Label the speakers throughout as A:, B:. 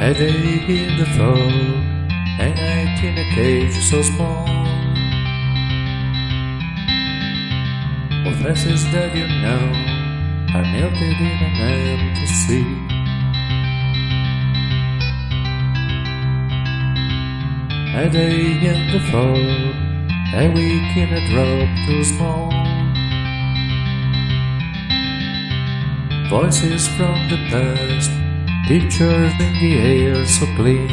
A: A day in the fog, a night in a cage so small. All faces that you know are melted in an empty sea. A day in the fog, a week in a drop too small. Voices from the past, pictures in the air so clean.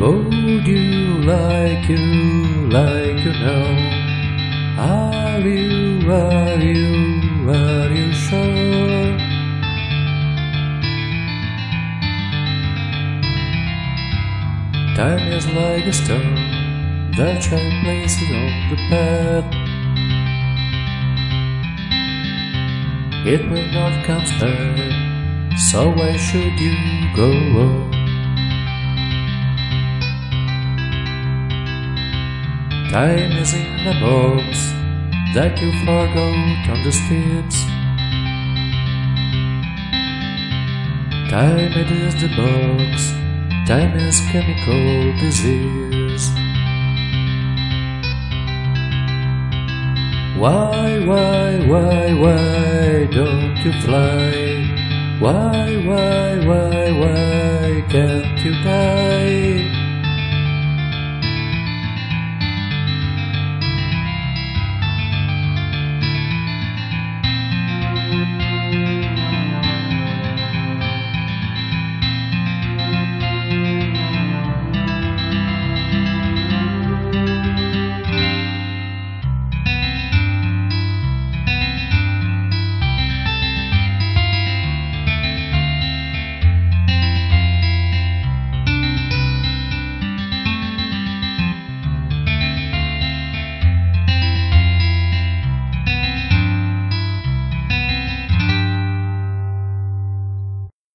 A: Would oh, you like you, like you know? Are you, are you, are you sure? Time is like a stone that shall places on the path. It will not come back, so why should you go? Time is in the box that you forgot on the steps. Time it is the box, time is chemical disease. Why, why, why, why, why don't you fly? Why, why, why, why can't you die?